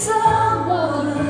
someone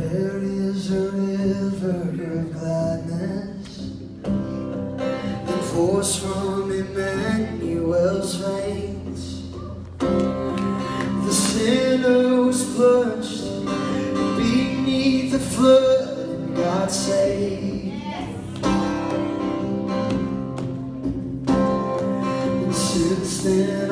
There is a river of gladness That pours from Emmanuel's The sinner was plunged beneath the flood And God saved. And since then